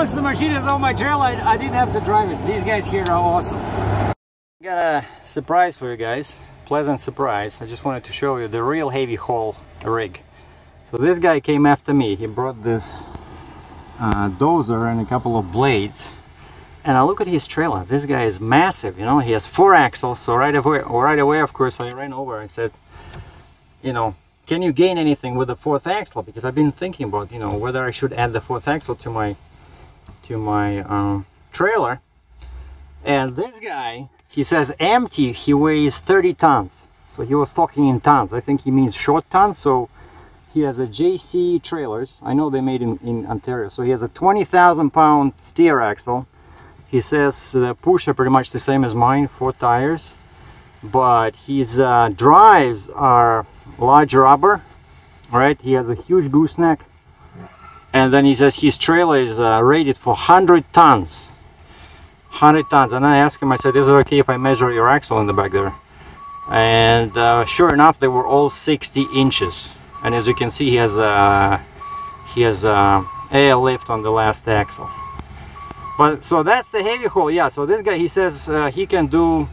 once the machine is on my trail, I, I didn't have to drive it. These guys here are awesome. Got a surprise for you guys. Pleasant surprise. I just wanted to show you the real heavy haul rig. So this guy came after me. He brought this uh, dozer and a couple of blades. And I look at his trailer. This guy is massive, you know. He has four axles. So right away, right away, of course, I ran over and said, you know, can you gain anything with the fourth axle? Because I've been thinking about, you know, whether I should add the fourth axle to my to my um, trailer. And this guy, he says empty, he weighs 30 tons. So he was talking in tons. I think he means short tons. So he has a JC trailers. I know they made in, in Ontario. So he has a 20,000 pound steer axle. He says the push are pretty much the same as mine, four tires. But his uh, drives are large rubber. Right, he has a huge gooseneck. And then he says his trailer is uh, rated for 100 tons. 100 tons. And I asked him, I said, is it okay if I measure your axle in the back there? And uh, sure enough, they were all 60 inches. And as you can see, he has a, he has a air lift on the last axle. But so that's the heavy haul. Yeah, so this guy, he says uh, he can do,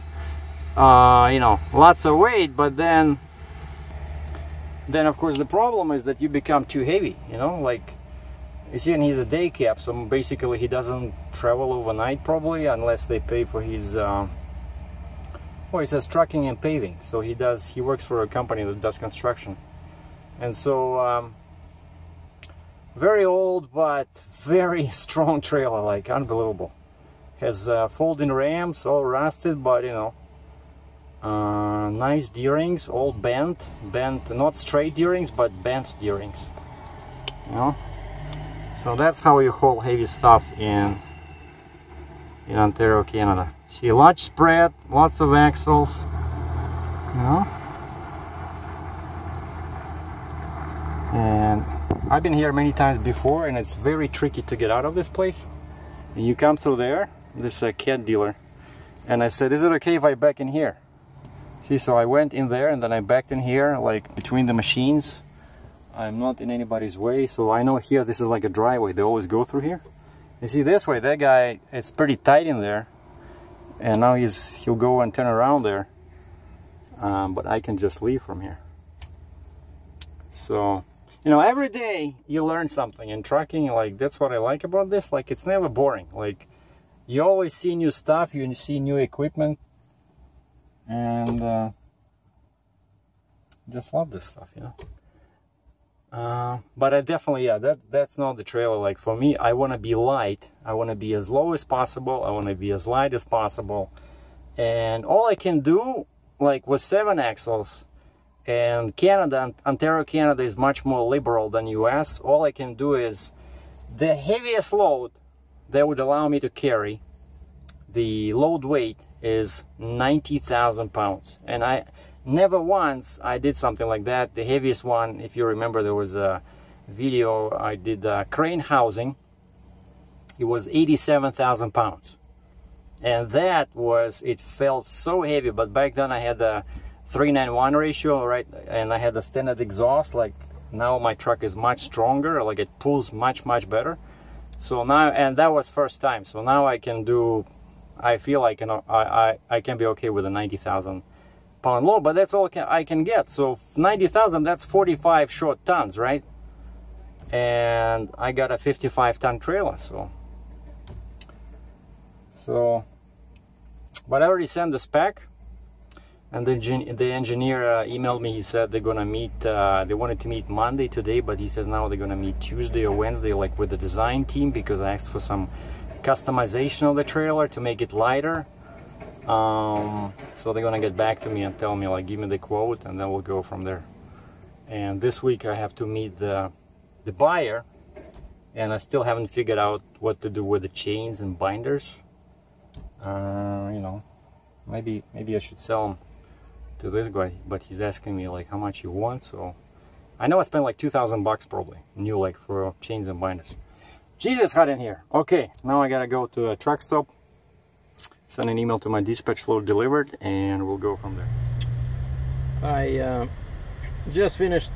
uh, you know, lots of weight, but then then of course the problem is that you become too heavy you know like you see and he's a day cab so basically he doesn't travel overnight probably unless they pay for his uh, well he says trucking and paving so he does he works for a company that does construction and so um, very old but very strong trailer like unbelievable has uh, folding rams all rusted but you know uh, nice D-rings, all bent, bent, not straight D-rings, but bent D-rings. You know? So that's how you haul heavy stuff in in Ontario, Canada. See, large spread, lots of axles. You know? And I've been here many times before, and it's very tricky to get out of this place. And you come through there, this is a cat dealer, and I said, "Is it okay if I back in here?" See, so I went in there and then I backed in here, like between the machines. I'm not in anybody's way, so I know here this is like a driveway. They always go through here. You see, this way, that guy, it's pretty tight in there. And now he's he'll go and turn around there. Um, but I can just leave from here. So, you know, every day you learn something in trucking. Like, that's what I like about this. Like, it's never boring. Like, you always see new stuff, you see new equipment and uh, just love this stuff you know uh, but I definitely yeah that that's not the trailer. Like for me I want to be light. I want to be as low as possible. I want to be as light as possible. And all I can do like with seven axles and Canada Ontario Canada is much more liberal than US all I can do is the heaviest load that would allow me to carry the load weight is 90,000 pounds. And I never once I did something like that. The heaviest one, if you remember, there was a video I did uh, crane housing. It was 87,000 pounds. And that was, it felt so heavy, but back then I had the 391 ratio, right? And I had the standard exhaust, like now my truck is much stronger, like it pulls much, much better. So now, and that was first time. So now I can do I feel I can I, I, I can be okay with a 90,000 pound load, but that's all I can, get. So 90,000, that's 45 short tons, right? And I got a 55 ton trailer, so. So, but I already sent the spec and the, the engineer uh, emailed me he said they're gonna meet uh, they wanted to meet monday today but he says now they're gonna meet tuesday or wednesday like with the design team because i asked for some customization of the trailer to make it lighter. Um, so they're gonna get back to me and tell me like give me the quote and then we'll go from there. And this week I have to meet the, the buyer and I still haven't figured out what to do with the chains and binders. Uh, you know, maybe maybe I should sell them to this guy, but he's asking me like how much you want. So I know I spent like 2,000 bucks probably new like for chains and binders. Jesus hot in here. Okay, now I gotta go to a truck stop, send an email to my dispatch load delivered, and we'll go from there. I uh, just finished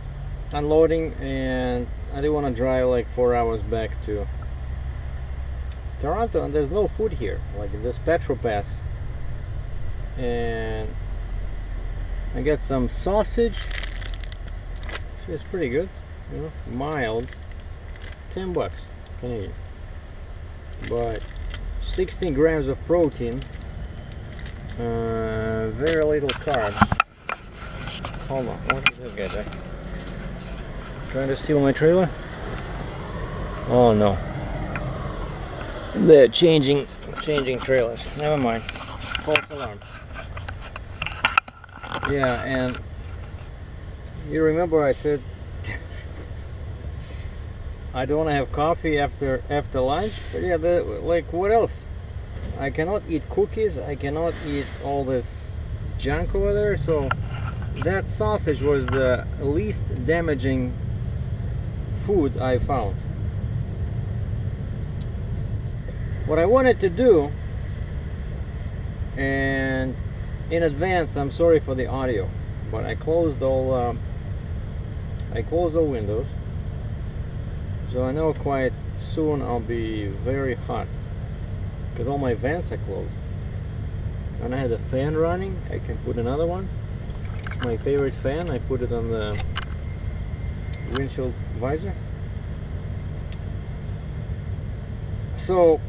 unloading and I didn't want to drive like four hours back to Toronto and there's no food here like this Petro Pass and I got some sausage it's pretty good you know mild 10 bucks Canadian but 16 grams of protein uh, very little carbs. Hold on what is this guy Jack? trying to steal my trailer? Oh no. They're changing changing trailers. Never mind. False alarm. Yeah and you remember I said I don't want to have coffee after after lunch but yeah the, like what else? I cannot eat cookies I cannot eat all this junk over there so that sausage was the least damaging food I found. What I wanted to do and in advance I'm sorry for the audio but I closed all um, I closed all windows so I know quite soon I'll be very hot because all my vents are closed. And I had a fan running I can put another one. My favorite fan I put it on the windshield visor. So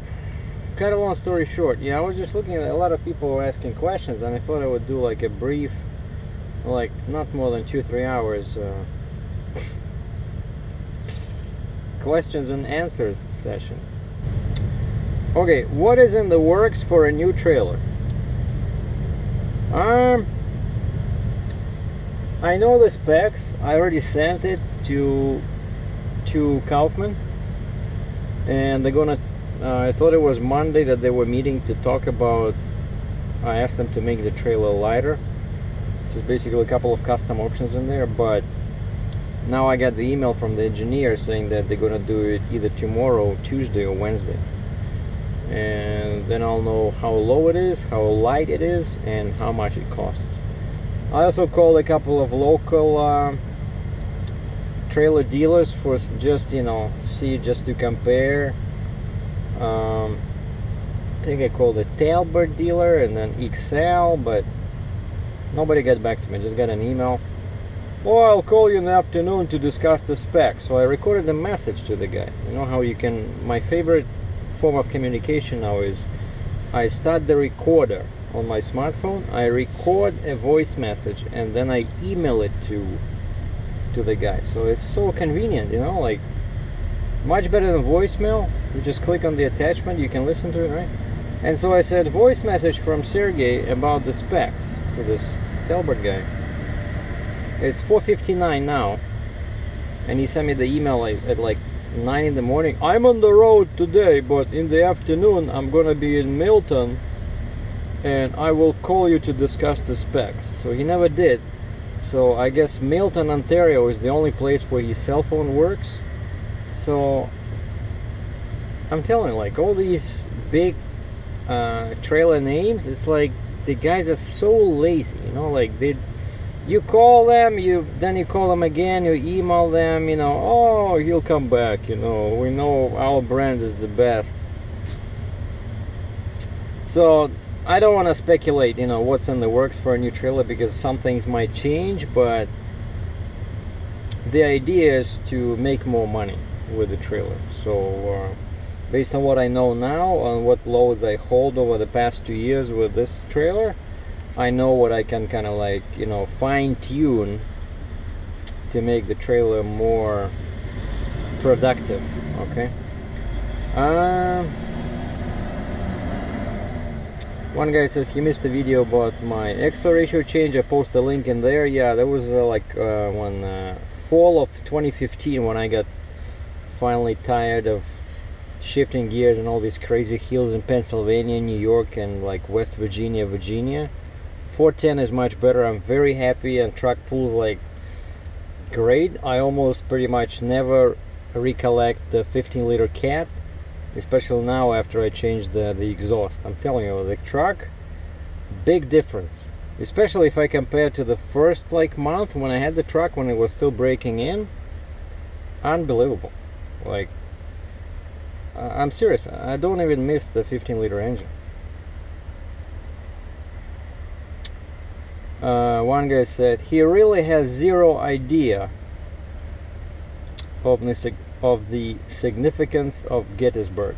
cut a long story short yeah I was just looking at a lot of people were asking questions and I thought I would do like a brief like not more than two three hours uh, questions and answers session. Okay, what is in the works for a new trailer? Um, I know the specs. I already sent it to to Kaufman, and they're gonna. Uh, I thought it was Monday that they were meeting to talk about. I asked them to make the trailer lighter. Just basically a couple of custom options in there, but now I got the email from the engineer saying that they're gonna do it either tomorrow, Tuesday, or Wednesday. And then I'll know how low it is, how light it is, and how much it costs. I also called a couple of local uh, trailer dealers for just you know see just to compare. Um, I think I called a Talbert dealer and then XL, but nobody got back to me. Just got an email or I'll call you in the afternoon to discuss the specs. So I recorded a message to the guy. You know how you can, my favorite form of communication now is I start the recorder on my smartphone, I record a voice message and then I email it to to the guy. So it's so convenient, you know, like much better than voicemail. You just click on the attachment, you can listen to it, right? And so I said voice message from Sergei about the specs to this Talbert guy. It's 4.59 now. And he sent me the email at like 9 in the morning. I'm on the road today, but in the afternoon I'm gonna be in Milton and I will call you to discuss the specs. So he never did. So I guess Milton, Ontario is the only place where his cell phone works. So I'm telling you, like all these big uh, trailer names, it's like the guys are so lazy, you know, like they you call them you then you call them again you email them you know oh he'll come back you know we know our brand is the best. So I don't want to speculate you know what's in the works for a new trailer because some things might change but the idea is to make more money with the trailer. So uh, based on what I know now on what loads I hold over the past two years with this trailer I know what I can kind of like, you know, fine tune to make the trailer more productive, okay? Uh, one guy says he missed the video about my axle ratio change. I post a link in there. Yeah, that was uh, like uh, when uh, fall of 2015 when I got finally tired of shifting gears and all these crazy hills in Pennsylvania, New York, and like West Virginia, Virginia 410 is much better. I'm very happy and truck pulls like great. I almost pretty much never recollect the 15 liter cat especially now after I changed the, the exhaust. I'm telling you the truck big difference. Especially if I compare to the first like month when I had the truck when it was still breaking in. Unbelievable. Like I'm serious. I don't even miss the 15 liter engine. Uh, one guy said he really has zero idea of the, of the significance of Gettysburg.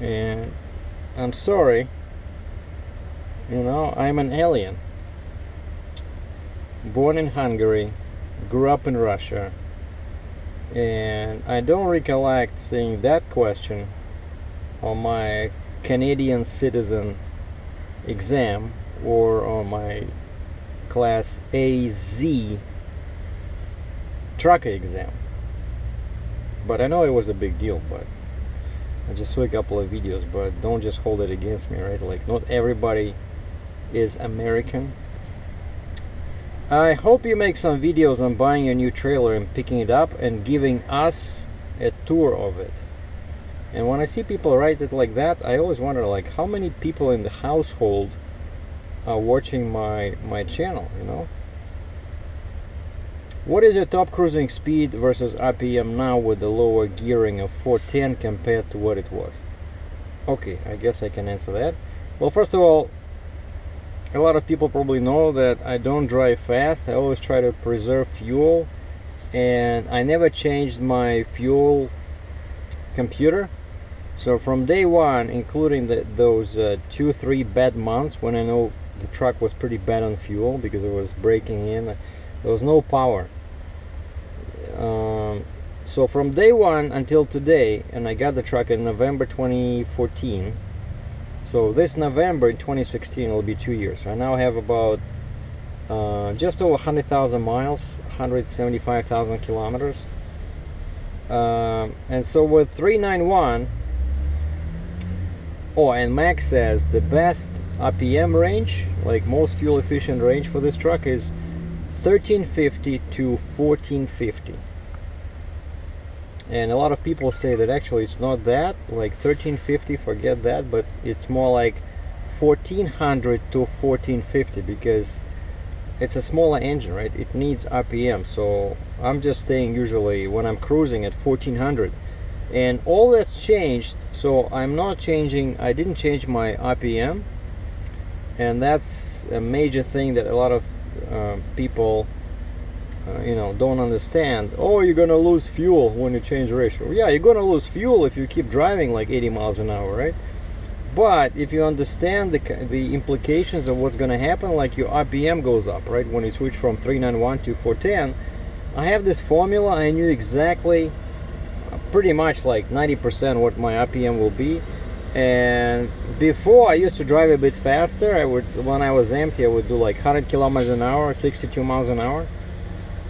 And I'm sorry, you know, I'm an alien. Born in Hungary, grew up in Russia, and I don't recollect seeing that question on my Canadian citizen exam or on my class AZ truck exam. But I know it was a big deal, but I just saw a couple of videos, but don't just hold it against me, right? Like, not everybody is American. I hope you make some videos on buying a new trailer and picking it up and giving us a tour of it. And when I see people write it like that, I always wonder like how many people in the household are watching my my channel, you know? What is your top cruising speed versus RPM now with the lower gearing of 410 compared to what it was? Okay, I guess I can answer that. Well, first of all, a lot of people probably know that I don't drive fast. I always try to preserve fuel and I never changed my fuel computer. So from day one, including the, those uh, two, three bad months when I know the truck was pretty bad on fuel because it was breaking in, there was no power. Um, so from day one until today, and I got the truck in November 2014, so this November in 2016 will be two years. I now have about uh, just over 100,000 miles, 175,000 kilometers. Um, and so with 391, oh, and Mack says the best RPM range, like most fuel efficient range for this truck is 1350 to 1450 and a lot of people say that actually it's not that like 1350 forget that but it's more like 1400 to 1450 because it's a smaller engine right? It needs rpm so i'm just staying usually when i'm cruising at 1400 and all that's changed so i'm not changing i didn't change my rpm and that's a major thing that a lot of uh, people uh, you know don't understand. Oh you're gonna lose fuel when you change ratio. Yeah you're gonna lose fuel if you keep driving like 80 miles an hour right? But if you understand the, the implications of what's gonna happen like your RPM goes up right? When you switch from 391 to 410 I have this formula I knew exactly uh, pretty much like 90% what my RPM will be and before I used to drive a bit faster. I would when I was empty I would do like 100 kilometers an hour 62 miles an hour.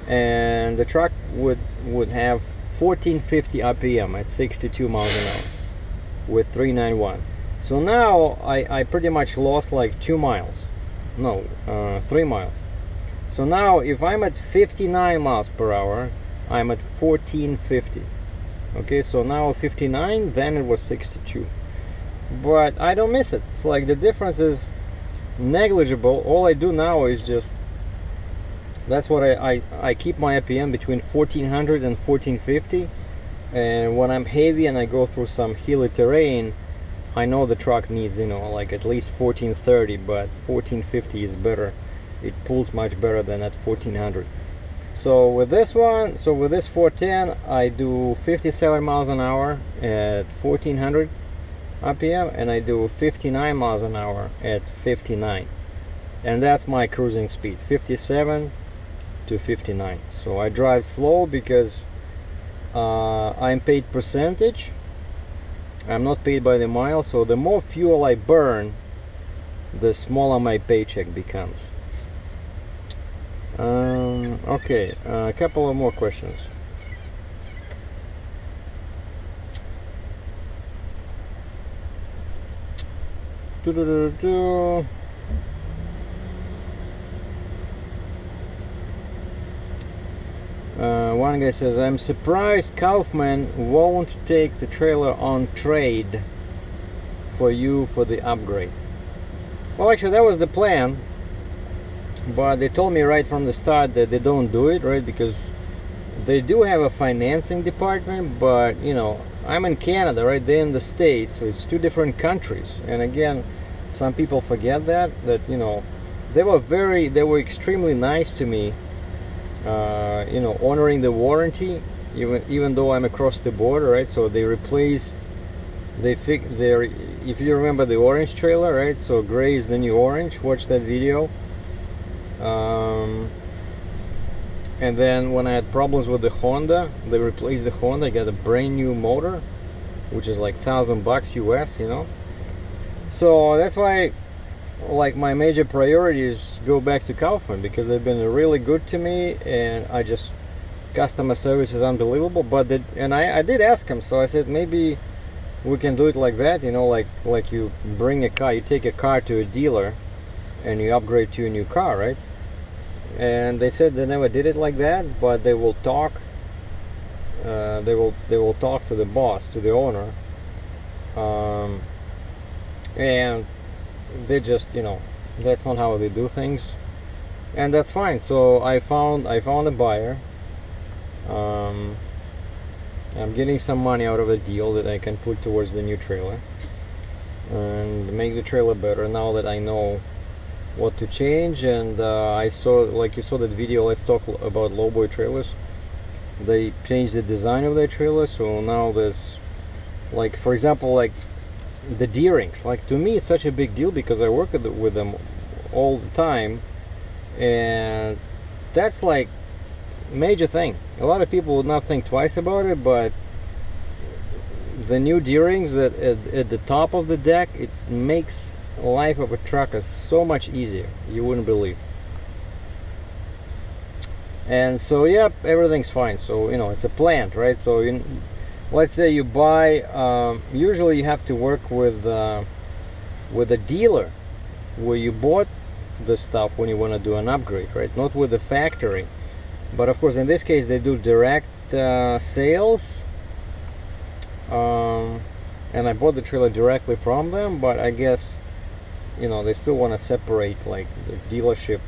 And the truck would would have 1450 rpm at 62 miles an hour with 391 so now I, I pretty much lost like two miles. No uh, three miles. So now if I'm at 59 miles per hour I'm at 1450 okay so now 59 then it was 62 but I don't miss it. It's like the difference is negligible. All I do now is just that's what I, I, I keep my RPM between 1400 and 1450 and when I'm heavy and I go through some hilly terrain I know the truck needs you know like at least 1430 but 1450 is better. It pulls much better than at 1400 so with this one so with this 410 I do 57 miles an hour at 1400 RPM and I do 59 miles an hour at 59 and that's my cruising speed 57 to 59 so I drive slow because uh, I'm paid percentage. I'm not paid by the mile so the more fuel I burn the smaller my paycheck becomes. Um, okay uh, a couple of more questions do -do -do -do. Uh, one guy says, I'm surprised Kaufman won't take the trailer on trade for you for the upgrade. Well, actually, that was the plan, but they told me right from the start that they don't do it, right? Because they do have a financing department, but you know, I'm in Canada, right? They're in the States, so it's two different countries. And again, some people forget that that you know they were very they were extremely nice to me uh, you know honoring the warranty even even though I'm across the border right so they replaced they fix their if you remember the orange trailer right so gray is the new orange watch that video um, and then when I had problems with the Honda they replaced the Honda I got a brand new motor which is like thousand bucks US you know? So that's why like my major priority is go back to Kaufman because they've been really good to me and I just customer service is unbelievable but the, and I, I did ask him so I said maybe we can do it like that you know like like you bring a car you take a car to a dealer and you upgrade to a new car right and they said they never did it like that but they will talk uh, they will they will talk to the boss to the owner. Um, and they just you know that's not how they do things. And that's fine. So I found I found a buyer. Um, I'm getting some money out of the deal that I can put towards the new trailer and make the trailer better now that I know what to change and uh, I saw like you saw that video let's talk about lowboy trailers. They changed the design of their trailer so now there's like for example like the D-rings. Like to me it's such a big deal because I work with them all the time and that's like major thing. A lot of people would not think twice about it but the new D-rings that at, at, the top of the deck it makes life of a trucker so much easier you wouldn't believe. And so yep everything's fine. So you know it's a plant right? So let's say you buy um, usually you have to work with uh, with a dealer where you bought the stuff when you want to do an upgrade right? Not with the factory. But of course in this case they do direct uh, sales um, and I bought the trailer directly from them but I guess you know they still want to separate like the dealership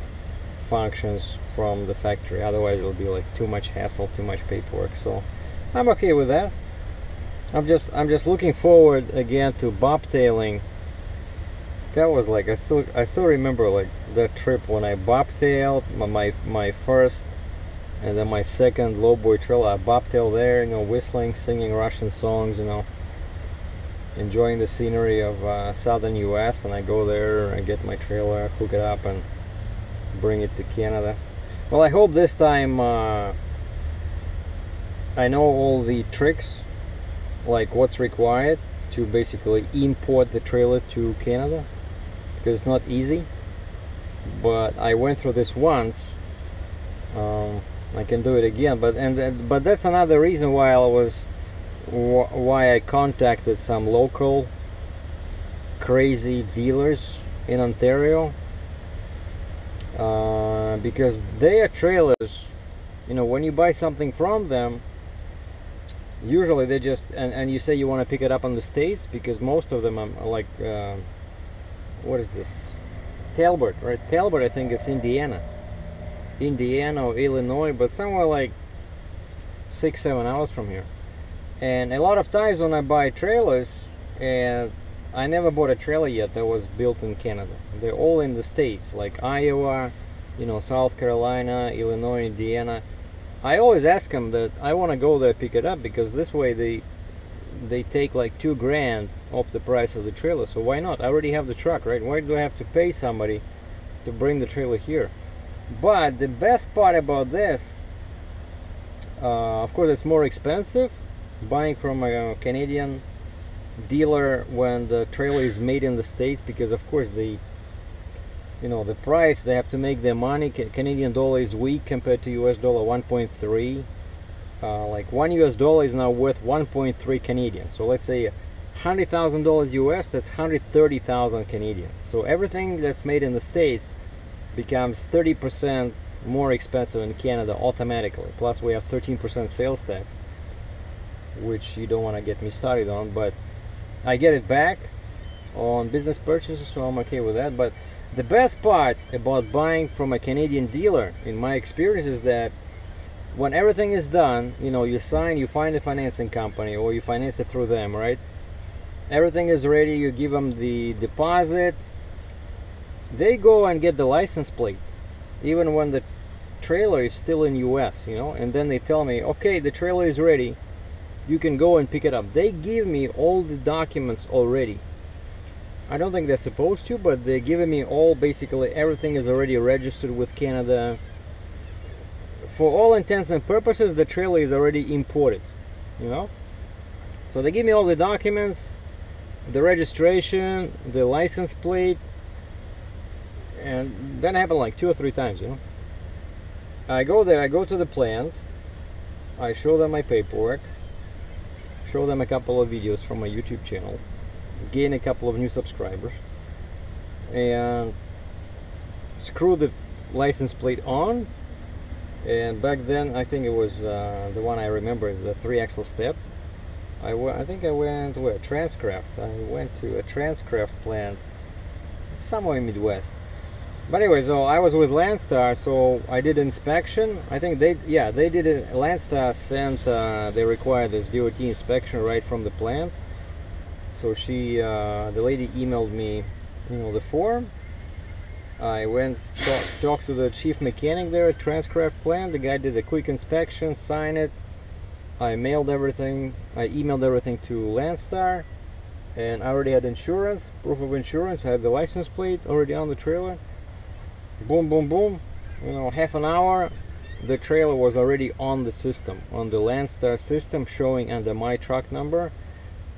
functions from the factory otherwise it'll be like too much hassle too much paperwork so I'm okay with that I'm just I'm just looking forward again to bobtailing. That was like I still I still remember like that trip when I bobtailed my my, my first and then my second lowboy trail. I bobtail there, you know, whistling, singing Russian songs, you know, enjoying the scenery of uh, southern U.S. And I go there and get my trailer, hook it up, and bring it to Canada. Well, I hope this time uh, I know all the tricks like what's required to basically import the trailer to Canada because it's not easy but I went through this once um, I can do it again but and but that's another reason why I was why I contacted some local crazy dealers in Ontario uh, because their trailers. You know when you buy something from them usually they just and, and you say you want to pick it up on the states because most of them are like uh, what is this? Talbert right? Talbert I think it's Indiana. Indiana or Illinois but somewhere like six seven hours from here and a lot of times when I buy trailers and I never bought a trailer yet that was built in Canada. They're all in the states like Iowa you know South Carolina Illinois Indiana. I always ask them that I want to go there pick it up because this way they they take like two grand off the price of the trailer. So why not? I already have the truck right? Why do I have to pay somebody to bring the trailer here? But the best part about this uh, of course it's more expensive buying from a Canadian dealer when the trailer is made in the States because of course they you know the price they have to make their money. Canadian dollar is weak compared to US dollar 1.3 uh, like one US dollar is now worth 1.3 Canadian. So let's say hundred thousand dollars US that's hundred thirty thousand Canadian. So everything that's made in the States becomes 30 percent more expensive in Canada automatically. Plus we have 13 percent sales tax which you don't want to get me started on but I get it back on business purchases so I'm okay with that but the best part about buying from a Canadian dealer, in my experience, is that when everything is done, you know, you sign, you find a financing company or you finance it through them, right? Everything is ready, you give them the deposit. They go and get the license plate, even when the trailer is still in US, you know, and then they tell me, okay, the trailer is ready, you can go and pick it up. They give me all the documents already. I don't think they're supposed to, but they're giving me all basically everything is already registered with Canada for all intents and purposes the trailer is already imported you know so they give me all the documents the registration the license plate and that happened like two or three times you know I go there I go to the plant I show them my paperwork show them a couple of videos from my YouTube channel gain a couple of new subscribers and screw the license plate on. And back then I think it was uh, the one I remember the three axle step. I, I think I went where Transcraft. I went to a Transcraft plant somewhere in Midwest but anyway so I was with Landstar so I did inspection I think they yeah they did it Landstar sent uh, they required this DOT inspection right from the plant so she uh, the lady emailed me you know the form I went talk, talked to the chief mechanic there at Transcraft plant. The guy did a quick inspection, signed it. I mailed everything. I emailed everything to Landstar, and I already had insurance, proof of insurance. I had the license plate already on the trailer. Boom, boom, boom. You know, half an hour, the trailer was already on the system, on the Landstar system, showing under my truck number,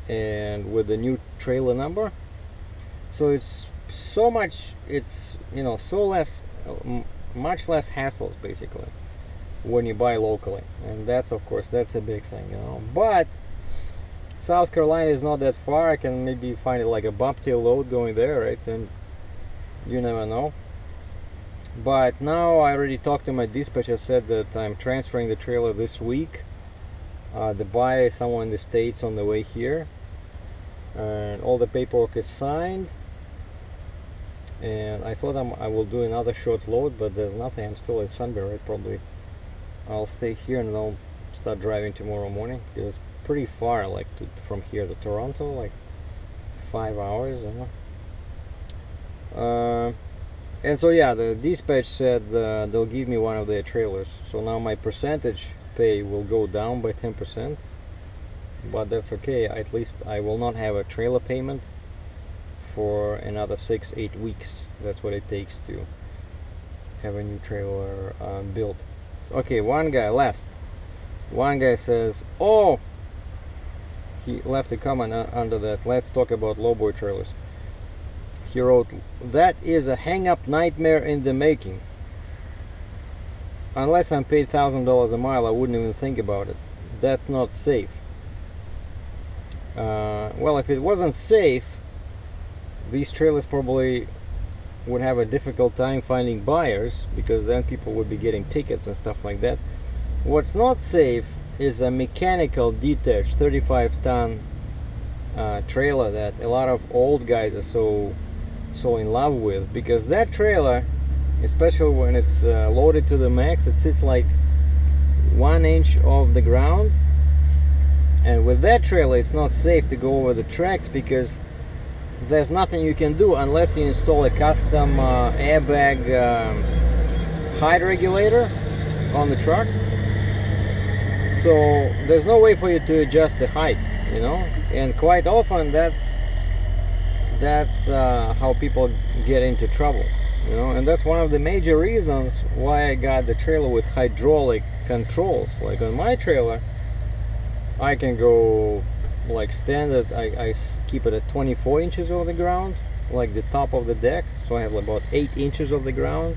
and with the new trailer number. So it's so much it's you know so less much less hassles basically when you buy locally. And that's of course that's a big thing you know. But South Carolina is not that far. I can maybe find it like a bobtail load going there right? And you never know but now I already talked to my dispatcher said that I'm transferring the trailer this week. Uh, the buyer is someone in the States on the way here. And all the paperwork is signed. And I thought I'm, i will do another short load but there's nothing. I'm still at Sudbury probably I'll stay here and I'll start driving tomorrow morning. It's pretty far like to, from here to Toronto like five hours you know? Uh, and so yeah the dispatch said uh, they'll give me one of their trailers. So now my percentage pay will go down by 10% but that's okay. At least I will not have a trailer payment for another six eight weeks. That's what it takes to have a new trailer uh, built. Okay one guy last. One guy says oh he left a comment under that. Let's talk about lowboy trailers he wrote that is a hang-up nightmare in the making. Unless I'm paid thousand dollars a mile I wouldn't even think about it. That's not safe. Uh, well if it wasn't safe these trailers probably would have a difficult time finding buyers because then people would be getting tickets and stuff like that. What's not safe is a mechanical detached 35 ton uh, trailer that a lot of old guys are so so in love with because that trailer especially when it's uh, loaded to the max it sits like one inch off the ground. And with that trailer it's not safe to go over the tracks because there's nothing you can do unless you install a custom uh, airbag um, height regulator on the truck. So there's no way for you to adjust the height you know? And quite often that's that's uh, how people get into trouble you know? And that's one of the major reasons why I got the trailer with hydraulic controls. Like on my trailer I can go like standard I, I keep it at 24 inches over the ground like the top of the deck so I have about 8 inches of the ground.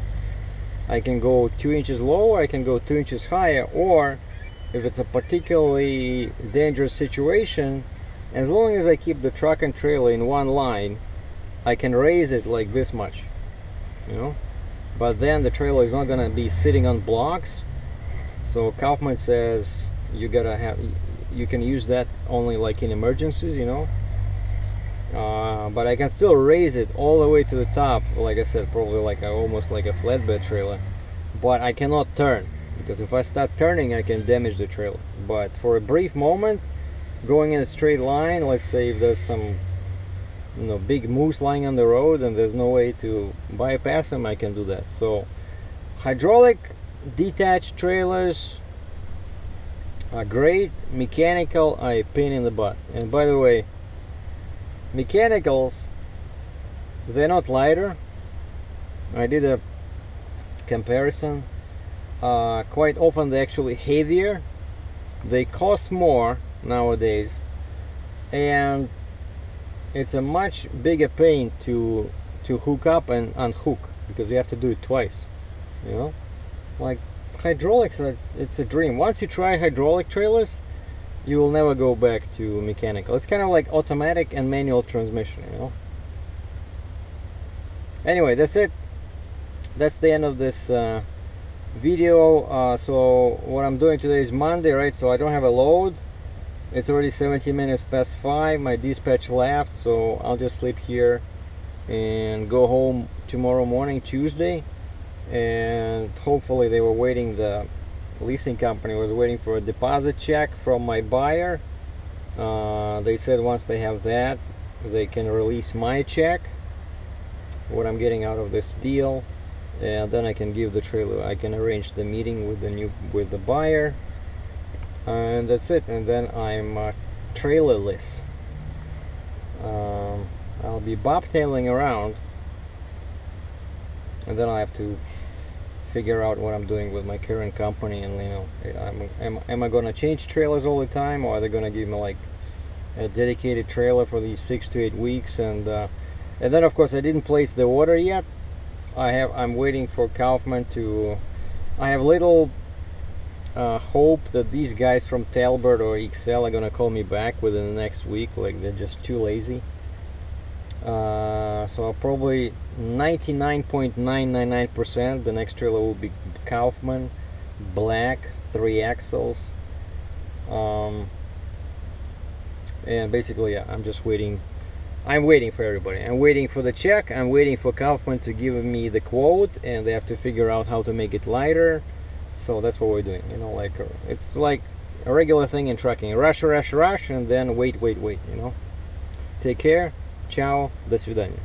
I can go 2 inches lower I can go 2 inches higher or if it's a particularly dangerous situation as long as I keep the truck and trailer in one line I can raise it like this much you know? But then the trailer is not gonna be sitting on blocks. So Kaufman says you gotta have you can use that only like in emergencies you know? Uh, but I can still raise it all the way to the top like I said probably like a, almost like a flatbed trailer. But I cannot turn because if I start turning I can damage the trailer. But for a brief moment going in a straight line let's say if there's some you know big moose lying on the road and there's no way to bypass them I can do that. So hydraulic detached trailers are great. Mechanical a pain in the butt. And by the way mechanicals they're not lighter. I did a comparison. Uh, quite often they're actually heavier. They cost more nowadays. And it's a much bigger pain to to hook up and unhook because you have to do it twice you know? Like hydraulics are, it's a dream. Once you try hydraulic trailers you will never go back to mechanical. It's kind of like automatic and manual transmission you know? Anyway that's it. That's the end of this uh, video. Uh, so what I'm doing today is Monday right? So I don't have a load it's already 17 minutes past 5 my dispatch left so I'll just sleep here and go home tomorrow morning Tuesday. And hopefully they were waiting the leasing company was waiting for a deposit check from my buyer. Uh, they said once they have that they can release my check what I'm getting out of this deal. And then I can give the trailer I can arrange the meeting with the new with the buyer and that's it. And then I'm uh, trailerless. Um, I'll be bobtailing around. And then I have to figure out what I'm doing with my current company and you know I'm, am, am I gonna change trailers all the time or are they gonna give me like a dedicated trailer for these six to eight weeks? And uh, and then of course I didn't place the order yet. I have I'm waiting for Kaufman to I have little uh, hope that these guys from Talbert or XL are gonna call me back within the next week like they're just too lazy. Uh, so I'll probably 99.999% the next trailer will be Kaufman black three axles. Um, and basically yeah, I'm just waiting I'm waiting for everybody. I'm waiting for the check I'm waiting for Kaufman to give me the quote and they have to figure out how to make it lighter so that's what we're doing you know like uh, it's like a regular thing in trucking rush rush rush and then wait wait wait you know take care ciao до свидания